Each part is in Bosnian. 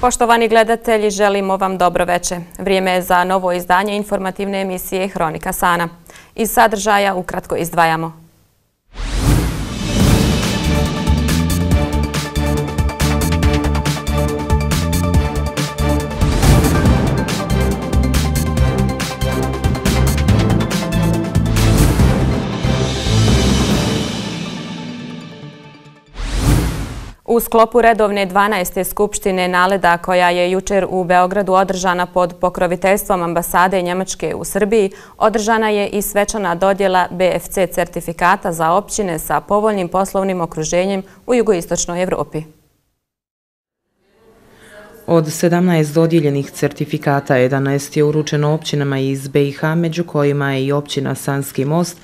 Poštovani gledatelji, želimo vam dobro veče. Vrijeme je za novo izdanje informativne emisije Hronika Sana. Iz sadržaja ukratko izdvajamo. U sklopu redovne 12. skupštine Naleda koja je jučer u Beogradu održana pod pokroviteljstvom ambasade Njemačke u Srbiji, održana je i svečana dodjela BFC certifikata za općine sa povoljnim poslovnim okruženjem u jugoistočnoj Evropi. Od 17 dodjeljenih certifikata 11 je uručeno općinama iz BiH, među kojima je i općina Sanski most,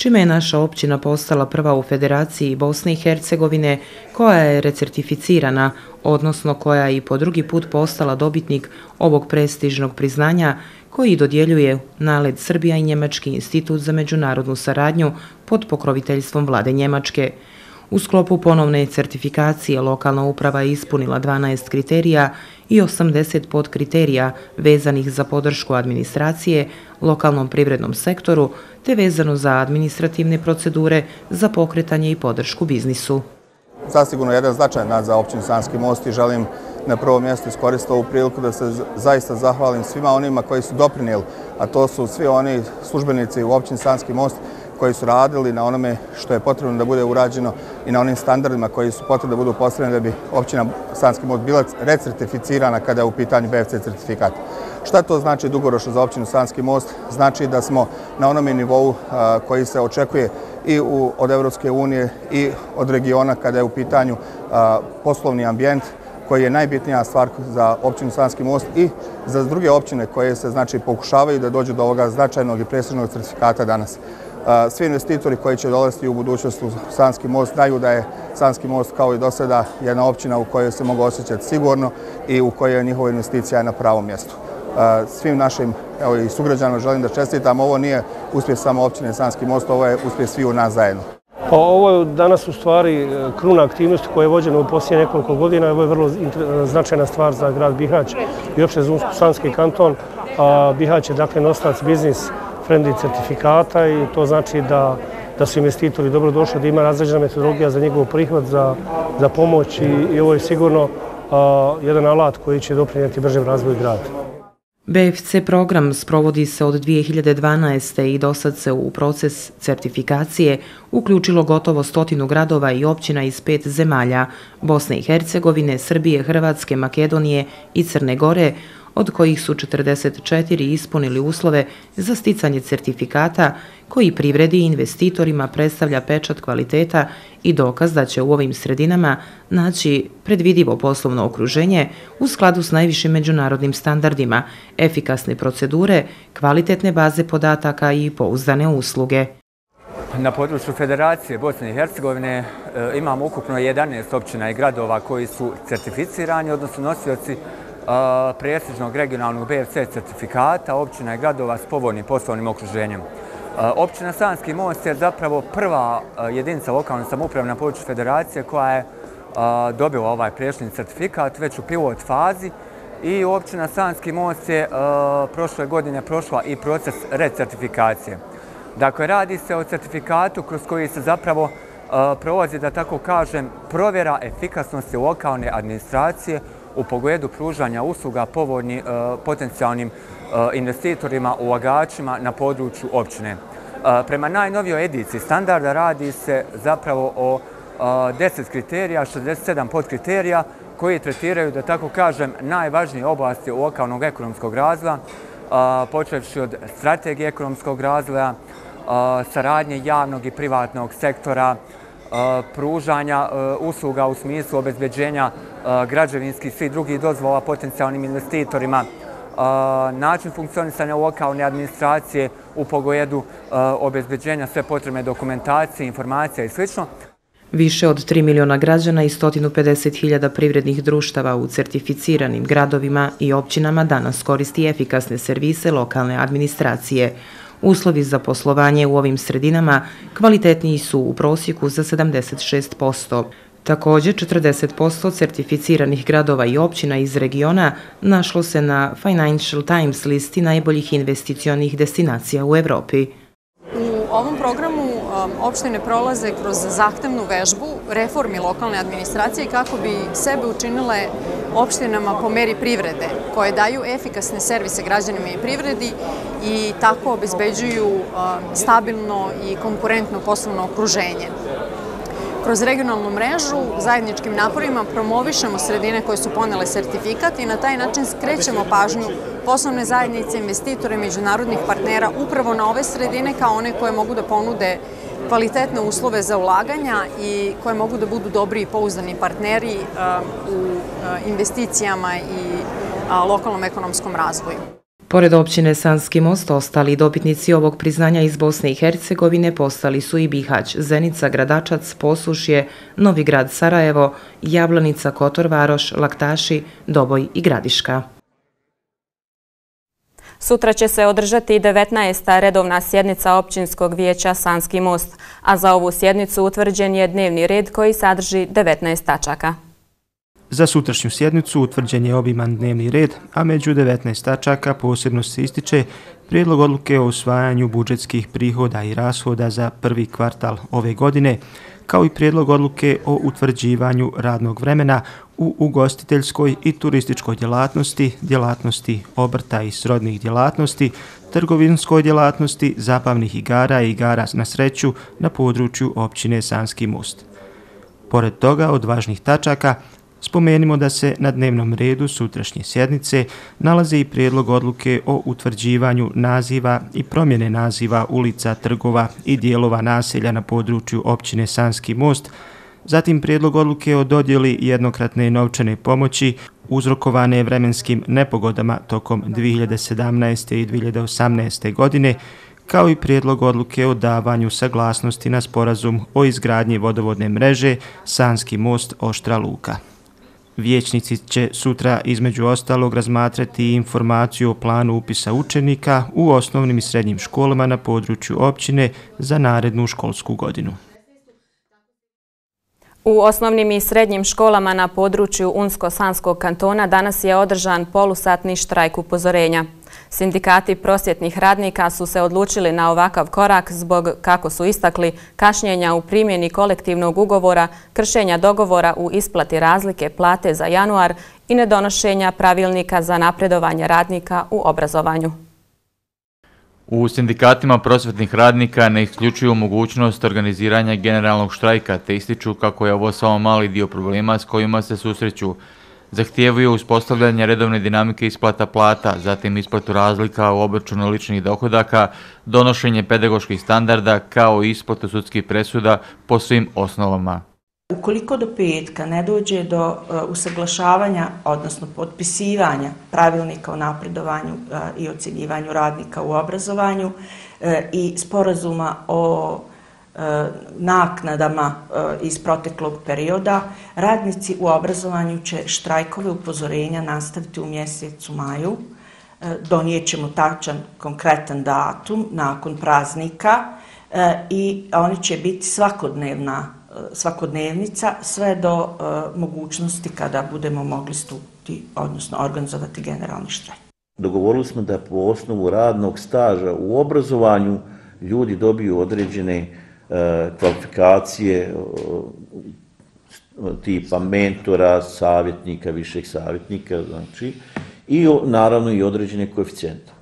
čime je naša općina postala prva u Federaciji Bosne i Hercegovine koja je recertificirana, odnosno koja je i po drugi put postala dobitnik ovog prestižnog priznanja koji dodjeljuje naled Srbija i Njemački institut za međunarodnu saradnju pod pokroviteljstvom vlade Njemačke. U sklopu ponovne certifikacije lokalna uprava je ispunila 12 kriterija i 80 podkriterija vezanih za podršku administracije lokalnom privrednom sektoru te vezano za administrativne procedure za pokretanje i podršku biznisu. Zasigurno jedan značajan nad za općinu Sanski most i želim na prvo mjesto iskoristiti ovu priliku da se zaista zahvalim svima onima koji su doprinijeli, a to su svi oni službenici u općini Sanski most koji su radili na onome što je potrebno da bude urađeno i na onim standardima koji su potrebno da budu postavljeni da bi općina Sanski most bila recertificirana kada je u pitanju BFC certifikat. Šta to znači dugoročno za općinu Sanski most? Znači da smo na onome nivou koji se očekuje i od Evropske unije i od regiona kada je u pitanju poslovni ambijent koji je najbitnija stvar za općinu Sanski most i za druge općine koje se znači pokušavaju da dođu do ovoga značajnog i presrežnog certifikata danas. Svi investitori koji će dolaziti u budućnost u Sanski most znaju da je Sanski most kao i do sada jedna općina u kojoj se mogu osjećati sigurno i u kojoj je njihova investicija na pravom mjestu. Svim našim evo, i sugrađanima želim da čestitam. Ovo nije uspjeh samo općine Sanski most, ovo je uspjeh svi u nas zajedno. Pa ovo je danas u stvari e, kruna aktivnosti koja je vođena u poslije nekoliko godina. Ovo je vrlo značajna stvar za grad Bihać i opšte za Sanski kanton. Bihać je dakle nostac biznis friendly certifikata i to znači da da su investitori dobro došli, da ima razređena metodologija za njegov prihvat, za, za pomoć i, i ovo je sigurno a, jedan alat koji će doprinjeti bržem razvoju grada. BFC program sprovodi se od 2012. i do sad se u proces certifikacije uključilo gotovo stotinu gradova i općina iz pet zemalja Bosne i Hercegovine, Srbije, Hrvatske, Makedonije i Crne Gore, od kojih su 44 ispunili uslove za sticanje certifikata koji privredi investitorima predstavlja pečat kvaliteta i dokaz da će u ovim sredinama naći predvidivo poslovno okruženje u skladu s najvišim međunarodnim standardima, efikasne procedure, kvalitetne baze podataka i pouzdane usluge. Na području Federacije Bosne i Hercegovine e, imamo ukupno 11 općina i gradova koji su certificirani, odnosno nosioci prestižnog regionalnog BFC certifikata općina i gradova s povoljnim poslovnim okruženjem. Općina Sanski most je zapravo prva jedinica lokalne samoprave na području federacije koja je dobila ovaj prešljeni certifikat već u pilot fazi i općina Sanski most je prošle godine prošla i proces recertifikacije. Dakle, radi se o certifikatu kroz koji se zapravo prolazi, da tako kažem, provjera efikasnosti lokalne administracije u pogledu pružanja usluga povoljni e, potencijalnim e, investitorima, ulagačima na području općine. E, prema najnovijoj ediciji standarda radi se zapravo o 10 kriterija, 67 podkriterija koji tretiraju, da tako kažem, najvažnije oblasti lokalnog ekonomskog razvoja, počevši od strategije ekonomskog razvoja, saradnje javnog i privatnog sektora, pružanja usluga u smislu obezbeđenja građevinskih i svih drugih dozvola potencijalnim investitorima, način funkcionisanja lokalne administracije u pogledu obezbeđenja sve potrebne dokumentacije, informacija i sl. Više od 3 miliona građana i 150.000 privrednih društava u certificiranim gradovima i općinama danas koristi efikasne servise lokalne administracije. Uslovi za poslovanje u ovim sredinama kvalitetniji su u prosjeku za 76%. Također, 40% certificiranih gradova i općina iz regiona našlo se na Financial Times listi najboljih investicionih destinacija u Evropi. U ovom programu um, opštine prolaze kroz zahtevnu vežbu reformi lokalne administracije kako bi sebe učinile opštinama po meri privrede, koje daju efikasne servise građanima i privredi i tako obezbeđuju um, stabilno i konkurentno poslovno okruženje kroz regionalnu mrežu zajedničkim naporima promovišemo sredine koje su ponele sertifikat i na taj način skrećemo pažnju poslovne zajednice, investitore, međunarodnih partnera upravo na ove sredine kao one koje mogu da ponude kvalitetne uslove za ulaganja i koje mogu da budu dobri i pouzdani partneri eh, u eh, investicijama i eh, lokalnom ekonomskom razvoju. Pored općine Sanski most, ostali dobitnici ovog priznanja iz Bosne i Hercegovine postali su i Bihać, Zenica, Gradačac, Posušje, Novi grad Sarajevo, Jablanica, Kotorvaroš, Laktaši, Doboj i Gradiška. Sutra će se održati 19. redovna sjednica općinskog vijeća Sanski most, a za ovu sjednicu utvrđen je dnevni red koji sadrži 19 tačaka. Za sutrašnju sjednicu utvrđen je obiman dnevni red, a među 19 tačaka posebno se ističe prijedlog odluke o usvajanju budžetskih prihoda i rashoda za prvi kvartal ove godine, kao i prijedlog odluke o utvrđivanju radnog vremena u ugostiteljskoj i turističkoj djelatnosti, djelatnosti obrta i srodnih djelatnosti, trgovinskoj djelatnosti, zabavnih igara i igara na sreću na području općine Sanski most. Pored toga, od važnih tačaka, Spomenimo da se na dnevnom redu sutrašnje sjednice nalazi i prijedlog odluke o utvrđivanju naziva i promjene naziva ulica, trgova i dijelova naselja na području općine Sanski most, zatim prijedlog odluke o dodjeli jednokratne novčane pomoći uzrokovane vremenskim nepogodama tokom 2017. i 2018. godine, kao i prijedlog odluke o davanju saglasnosti na sporazum o izgradnji vodovodne mreže Sanski most Oštra Luka. Vječnici će sutra između ostalog razmatrati informaciju o planu upisa učenika u osnovnim i srednjim školama na području općine za narednu školsku godinu. U osnovnim i srednjim školama na području Unsko-Sanskog kantona danas je održan polusatni štrajk upozorenja. Sindikati prosjetnih radnika su se odlučili na ovakav korak zbog, kako su istakli, kašnjenja u primjeni kolektivnog ugovora, kršenja dogovora u isplati razlike plate za januar i nedonošenja pravilnika za napredovanje radnika u obrazovanju. U sindikatima prosvetnih radnika ne isključuju mogućnost organiziranja generalnog štrajka, te ističu kako je ovo samo mali dio problema s kojima se susreću. Zahtijevaju uspostavljanje redovne dinamike isplata plata, zatim isplatu razlika u obračunu ličnih dohodaka, donošenje pedagoških standarda kao i isplatu sudskih presuda po svim osnovama. Ukoliko do petka ne dođe do e, usaglašavanja, odnosno potpisivanja pravilnika o napredovanju e, i ocjenjivanju radnika u obrazovanju e, i sporazuma o E, naknadama e, iz proteklog perioda, radnici u obrazovanju će štrajkove upozorenja nastaviti u mjesecu maju. E, Donijećemo tačan konkretan datum nakon praznika i oni će biti svakodnevna svakodnevnica sve do mogućnosti kada budemo mogli stupiti, odnosno organizovati generalni štrajk. Dogovorili smo da po osnovu radnog staža u obrazovanju ljudi dobiju određene uh, Eh, kvalifikacije eh, tipa mentora, savjetnika, višeg savjetnika, znači, i naravno i određene koeficijente.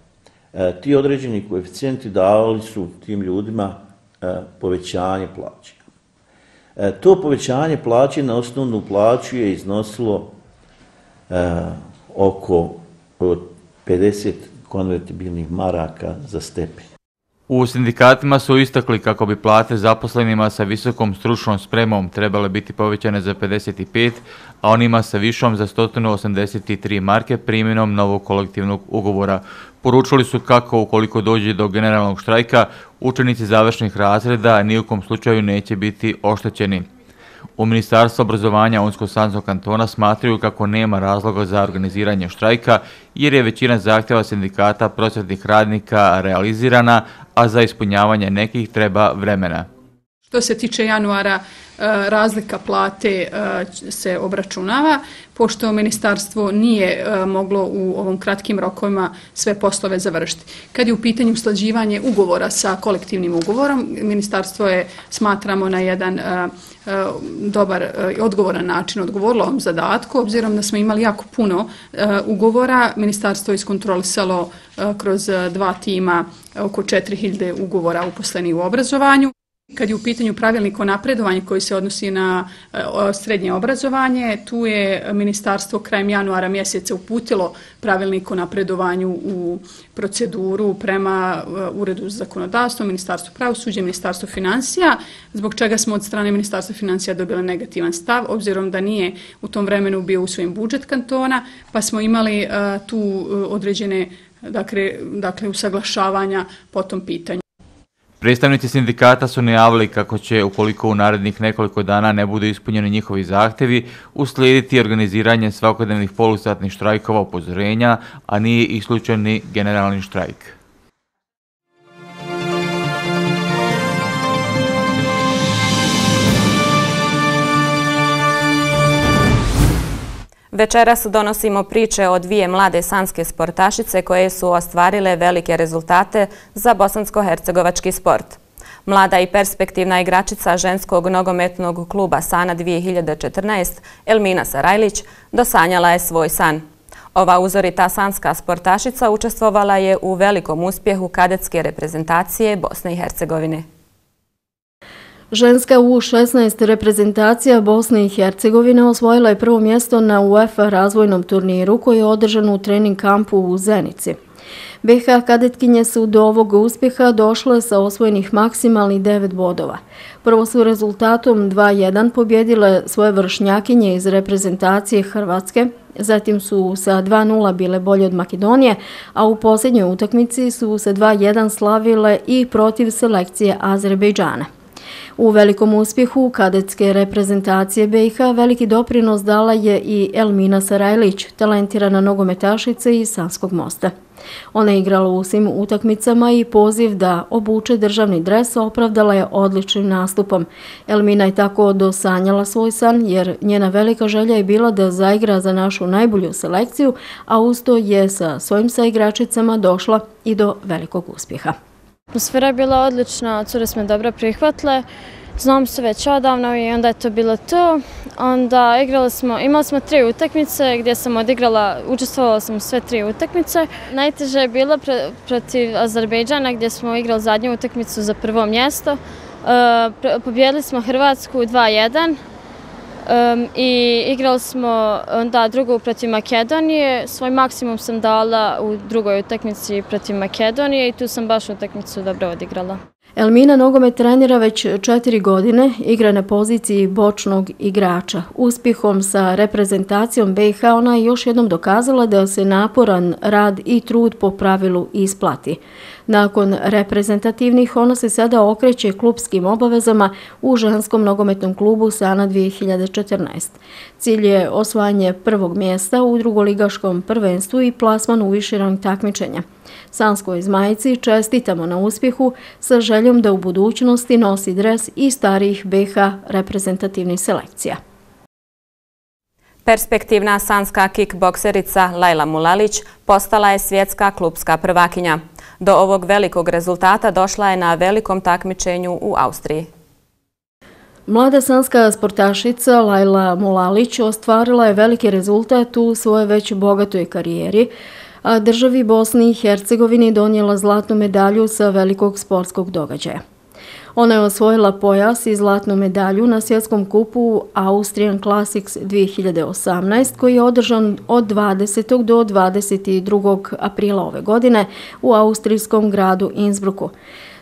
Eh, ti određeni koeficijenti davali su tim ljudima povećanje plaće. E, to povećanje plaće na osnovnu plaću je iznosilo oko 50 konvertibilnih maraka za stepen. U sindikatima su istakli kako bi plate zaposlenima sa visokom stručnom spremom trebale biti povećane za 55, a onima sa višom za 183 marke primjenom novog kolektivnog ugovora. Poručili su kako ukoliko dođe do generalnog štrajka, učenici završnih razreda nijukom slučaju neće biti oštećeni. U Ministarstvu obrazovanja Unsko-Sanskog kantona smatraju kako nema razloga za organiziranje štrajka jer je većina zahtjeva sindikata prosvjetnih radnika realizirana, a za ispunjavanje nekih treba vremena. Što se tiče januara, eh, razlika plate eh, se obračunava, pošto ministarstvo nije e, moglo u ovom kratkim rokovima sve poslove završiti. Kad je u pitanju slađivanje ugovora sa kolektivnim ugovorom, ministarstvo je, smatramo, na jedan e, e, dobar i odgovoran način odgovorilo ovom zadatku, obzirom da smo imali jako puno ugovora, ministarstvo je iskontrolisalo kroz dva tima oko 4000 ugovora uposleni u obrazovanju. Kad je u pitanju pravilnik o napredovanju koji se odnosi na e, srednje obrazovanje, tu je ministarstvo krajem januara mjeseca uputilo pravilnik o napredovanju u proceduru prema e, Uredu za zakonodavstvo, Ministarstvo pravosuđa, Ministarstvo financija, zbog čega smo od strane Ministarstva financija dobili negativan stav, obzirom da nije u tom vremenu bio u svojim budžet kantona, pa smo imali e, tu određene dakle, dakle usaglašavanja po tom pitanju. Predstavnici sindikata su najavili kako će, ukoliko u narednih nekoliko dana ne budu ispunjeni njihovi zahtevi, uslijediti organiziranje svakodnevnih polusatnih štrajkova upozorenja, a nije isključen ni generalni štrajk. Večeras donosimo priče o dvije mlade sanske sportašice koje su ostvarile velike rezultate za bosansko-hercegovački sport. Mlada i perspektivna igračica ženskog nogometnog kluba Sana 2014, Elmina Sarajlić, dosanjala je svoj san. Ova uzorita sanska sportašica učestvovala je u velikom uspjehu kadetske reprezentacije Bosne i Hercegovine. Ženska U16 reprezentacija Bosne i Hercegovine osvojila je prvo mjesto na UEFA razvojnom turniru koji je održan u trening kampu u Zenici. BH kadetkinje su do ovog uspjeha došle sa osvojenih maksimalnih 9 bodova. Prvo su rezultatom 2-1 pobjedile svoje vršnjakinje iz reprezentacije Hrvatske, zatim su sa 2-0 bile bolje od Makedonije, a u posljednjoj utakmici su se 2-1 slavile i protiv selekcije Azerbejdžana. U velikom uspjehu kadetske reprezentacije BiH veliki doprinos dala je i Elmina Sarajlić, talentirana nogometašica iz Sanskog mosta. Ona je igrala u svim utakmicama i poziv da obuče državni dres opravdala je odličnim nastupom. Elmina je tako dosanjala svoj san jer njena velika želja je bila da zaigra za našu najbolju selekciju, a usto je sa svojim saigračicama došla i do velikog uspjeha. Atmosfera je bila odlična, cure smo dobro prihvatile. Znam se već odavno i onda je to bilo to. Onda igrali smo, imali smo tri utakmice gdje sam odigrala, učestvovala sam u sve tri utakmice. Najteže je bilo protiv Azerbejdžana gdje smo igrali zadnju utakmicu za prvo mjesto. E, pobjedili smo Hrvatsku 2-1 Um, i igrali smo onda drugu protiv Makedonije. Svoj maksimum sam dala u drugoj utakmici protiv Makedonije i tu sam baš utakmicu dobro odigrala. Elmina nogomet trenira već četiri godine, igra na poziciji bočnog igrača. Uspjehom sa reprezentacijom BiH ona je još jednom dokazala da se naporan rad i trud po pravilu isplati. Nakon reprezentativnih ona se sada okreće klubskim obavezama u ženskom nogometnom klubu Sana 2014. Cilj je osvajanje prvog mjesta u drugoligaškom prvenstvu i plasman u viši rang takmičenja. Sanskoj zmajici čestitamo na uspjehu sa željom da u budućnosti nosi dres i starih BH reprezentativnih selekcija. Perspektivna sanska kickbokserica Lajla Mulalić postala je svjetska klubska prvakinja. Do ovog velikog rezultata došla je na velikom takmičenju u Austriji. Mlada sanska sportašica Lajla Mulalić ostvarila je veliki rezultat u svojoj već bogatoj karijeri, a državi Bosni i Hercegovini donijela zlatnu medalju sa velikog sportskog događaja. Ona je osvojila pojas i zlatnu medalju na svjetskom kupu Austrian Classics 2018 koji je održan od 20. do 22. aprila ove godine u austrijskom gradu Innsbrucku.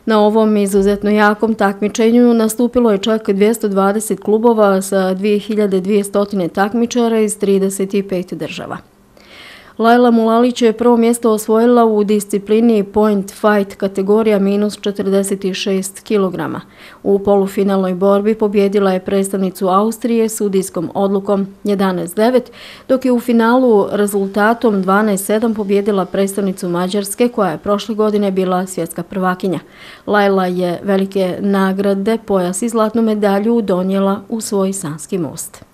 Na ovom izuzetno jakom takmičenju nastupilo je čak 220 klubova sa 2200 takmičara iz 35 država. Lajla Mulalić je prvo mjesto osvojila u disciplini Point Fight kategorija minus 46 kg. U polufinalnoj borbi pobjedila je predstavnicu Austrije sudijskom odlukom 11-9, dok je u finalu rezultatom 12-7 pobjedila predstavnicu Mađarske koja je prošle godine bila svjetska prvakinja. Lajla je velike nagrade, pojas i zlatnu medalju donijela u svoj sanski most.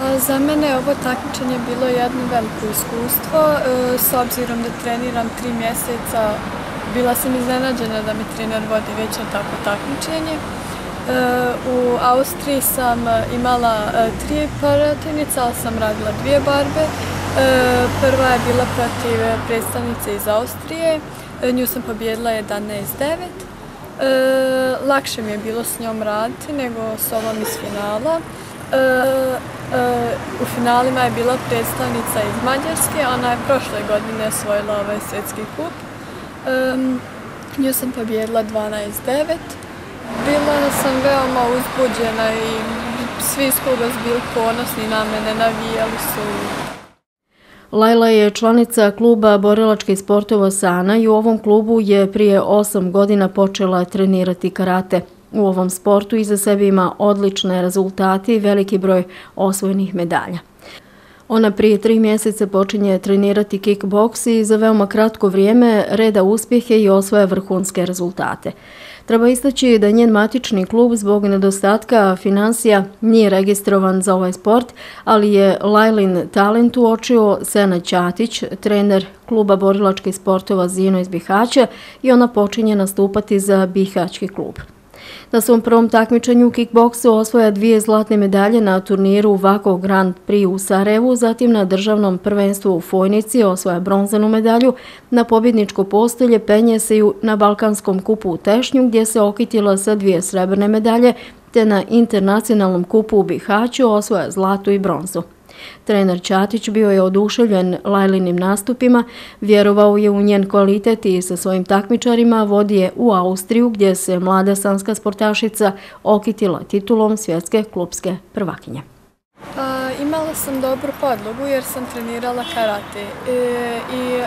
Za mene je ovo takmičenje bilo jedno veliko iskustvo. E, s obzirom da treniram tri mjeseca, bila sam iznenađena da mi trener vodi već na tako takmičenje. E, u Austriji sam imala e, tri protivnice, ali sam radila dvije barbe. Prva je bila protiv predstavnice iz Austrije. Nju sam pobjedila 11-9. Lakše mi je bilo s njom raditi nego s ovom iz finala. E, e, u finalima je bila predstavnica iz Mađarske, ona je prošle godine osvojila ovaj svjetski kup. E, nju sam pobjedila 12-9. Bila sam veoma uzbuđena i svi iz kluba su bili ponosni na mene, navijali su. Lajla je članica kluba borilačkih sportova Sana i u ovom klubu je prije 8 godina počela trenirati karate. U ovom sportu iza sebe ima odlične rezultate i veliki broj osvojenih medalja. Ona prije tri mjeseca počinje trenirati kickboks i za veoma kratko vrijeme reda uspjehe i osvoja vrhunske rezultate. Treba istaći da njen matični klub zbog nedostatka financija nije registrovan za ovaj sport, ali je Lajlin talent uočio Sena Ćatić, trener kluba borilačkih sportova Zino iz Bihaća i ona počinje nastupati za Bihaćki klub. Na svom prvom takmičenju u kickboksu osvoja dvije zlatne medalje na turniru Vako Grand Prix u Sarajevu, zatim na državnom prvenstvu u Fojnici osvoja bronzanu medalju, na pobjedničko postolje penje se na Balkanskom kupu u Tešnju gdje se okitila sa dvije srebrne medalje, te na internacionalnom kupu u Bihaću osvoja zlatu i bronzu. Trener Ćatić bio je oduševljen Lajlinim nastupima, vjerovao je u njen kvalitet i sa svojim takmičarima vodi je u Austriju gdje se mlada sanska sportašica okitila titulom svjetske klubske prvakinje. Pa, imala sam dobru podlogu jer sam trenirala karate e, i e,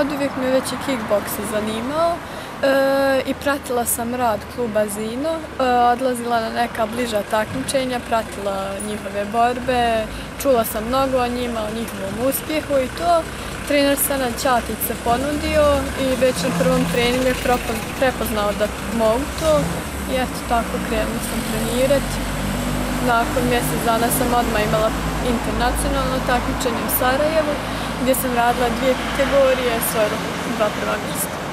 od uvijek me već i kickboks zanimao. E, i pratila sam rad kluba Zino, e, odlazila na neka bliža takmičenja, pratila njihove borbe, čula sam mnogo o njima, o njihovom uspjehu i to. Trener Sena Ćatić se ponudio i već na prvom treningu je prepoznao da mogu to i eto tako krenula sam trenirati. Nakon mjesec dana sam odmah imala internacionalno takmičenje u Sarajevu gdje sam radila dvije kategorije, svoje dva prva mjesta.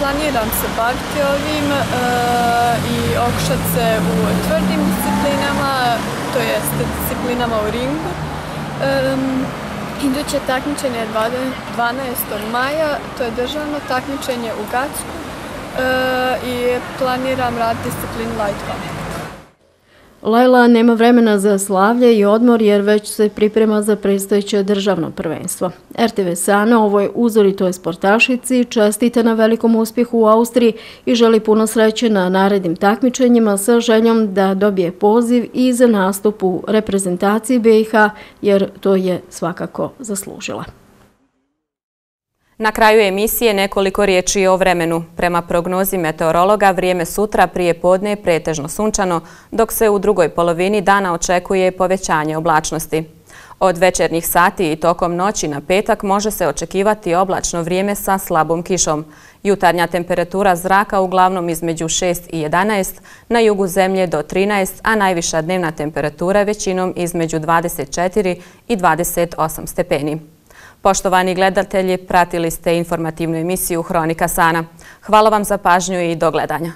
Planiram se baviti ovim e, i okušat se u tvrdim disciplinama, to jest disciplinama u ringu. Iduće takmičenje je 12. maja, to je državno takmičenje u Gacku e, i planiram rad disciplin light combat. Lajla nema vremena za slavlje i odmor jer već se priprema za predstojeće državno prvenstvo. RTV Sana ovoj uzoritoj sportašici čestite na velikom uspjehu u Austriji i želi puno sreće na narednim takmičenjima sa željom da dobije poziv i za nastup u reprezentaciji BiH jer to je svakako zaslužila. Na kraju emisije nekoliko riječi o vremenu. Prema prognozi meteorologa, vrijeme sutra prije podne je pretežno sunčano, dok se u drugoj polovini dana očekuje povećanje oblačnosti. Od večernjih sati i tokom noći na petak može se očekivati oblačno vrijeme sa slabom kišom. Jutarnja temperatura zraka uglavnom između 6 i 11, na jugu zemlje do 13, a najviša dnevna temperatura većinom između 24 i 28 stepeni. Poštovani gledatelji, pratili ste informativnu emisiju Hronika Sana. Hvala vam za pažnju i do gledanja.